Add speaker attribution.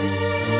Speaker 1: Música